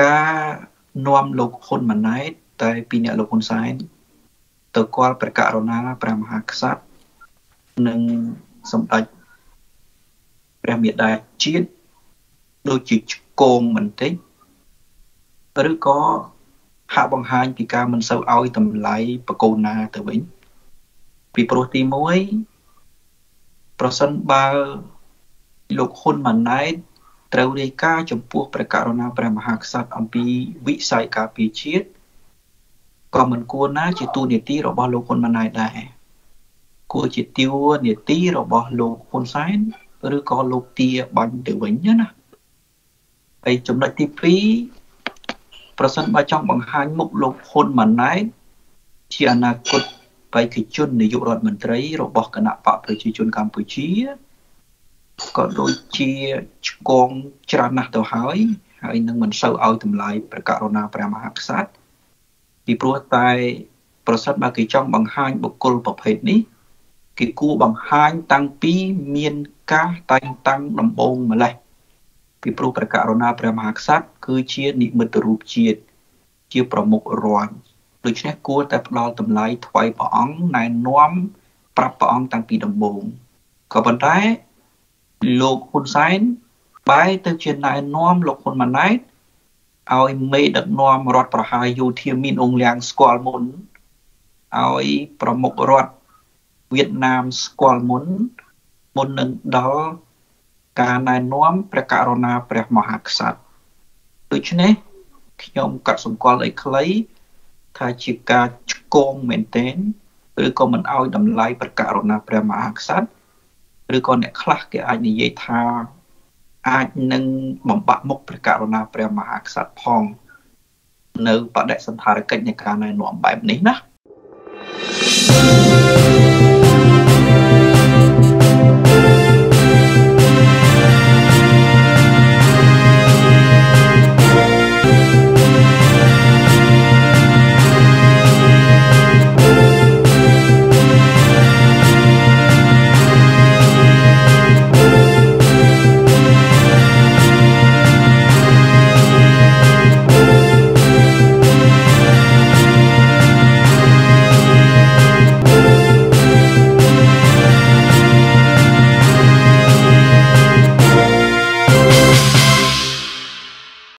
ការនាំលោកហ៊ុនម៉ាណែតតែពីអ្នកលោកហ៊ុនសែនទៅគាល់ព្រះករុណាព្រះមហាក្សត្រនិងសម្ដេចព្រះមេដាជាតិដូចជាឆ្កងបន្តិចឬក៏ហាក់បង្ហាញពីការមិនសូវឲ្យតម្លៃបកូនណាទៅវិញពីព្រោះទី1ប្រសិនបើលោកហ៊ុនម៉ាណែត ត្រូវរាយការណ៍ចំពោះព្រះករុណាព្រះមហាក្សត្រអំពីវិស័យការពារជាតិក៏មិនគួរណាជាទូនីតិរបស់លោកហ៊ុនម៉ាណែតដែរគួរជាទៀវនីតិរបស់លោកហ៊ុនសែនឬក៏លោកទាបាញ់ទៅវិញណាហើយចំណុចទី2ប្រសិនបើចង់បង្ហាញមុខលោកហ៊ុនម៉ាណែតជាអនាគតបេក្ខជននាយករដ្ឋមន្ត្រីរបស់គណៈបកប្រជាជនកម្ពុជា ក៏ដូចជាឆ្កងច្រើនណាស់ទៅហើយហើយនឹងមិនសូវឲ្យតម្លៃព្រះករុណាព្រះមហាក្សត្រពីព្រោះតែ ប្រសិនបើគេចង់បង្ហាញបុគ្គលប្រភេទនេះគេគួរបង្ហាញតាំងពីមានការតែងតាំងដំបូងម្លេះពីព្រោះព្រះករុណាព្រះមហាក្សត្រគឺជានិមិត្តរូបជាតិជាប្រមុខរដ្ឋដូច្នេះគួរតែផ្ដល់តម្លៃថ្វាយព្រះអង្គណែនាំប្រាប់ព្រះអង្គតាំងពីដំបូងក៏ប៉ុន្តែ លោកហ៊ុនសែនបែរទៅជាណែនាំលោកហ៊ុនម៉ាណែតឲ្យមេដឹកនាំរដ្ឋប្រហារយោធាមានអង្គលៀងស្គាល់មុនឲ្យប្រមុខរដ្ឋវៀតណាមស្គាល់មុនមុននឹងដល់ការណែនាំព្រះករុណាព្រះមហាក្សត្រដូច្នេះខ្ញុំកាត់សម្គាល់ឲ្យខ្លីថាជាការឆ្កងមែនទែនឬក៏មិនឲ្យតម្លៃព្រះករុណាព្រះមហាក្សត្រ ឬក៏អ្នកខ្លះគេអាចនិយាយថាអាចនឹងបំបាក់មុខព្រះករុណាព្រះមហាក្សត្រផង នៅបដិសន្ធារកិច្ចនៃការណែនាំបែបនេះណា thank you